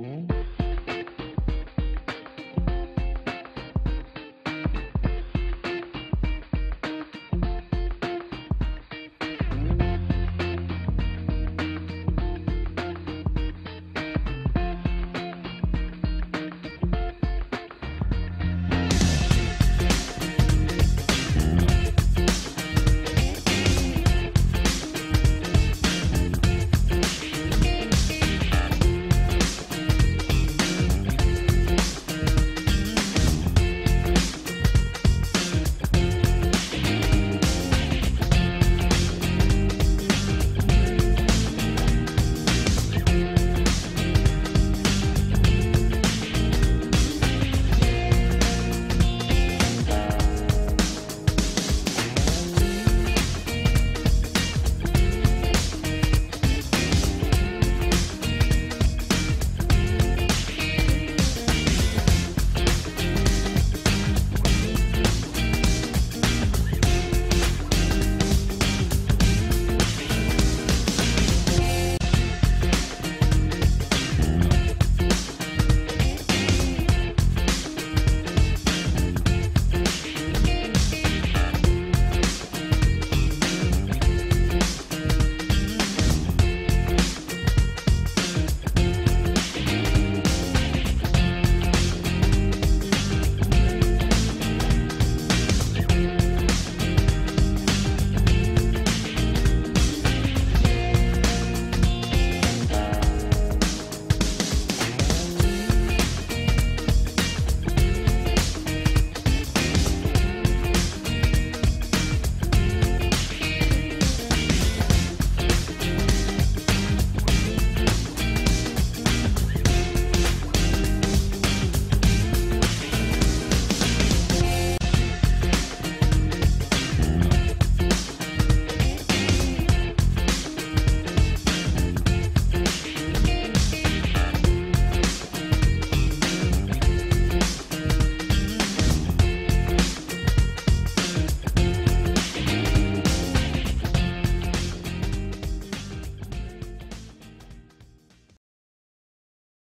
Mm-hmm.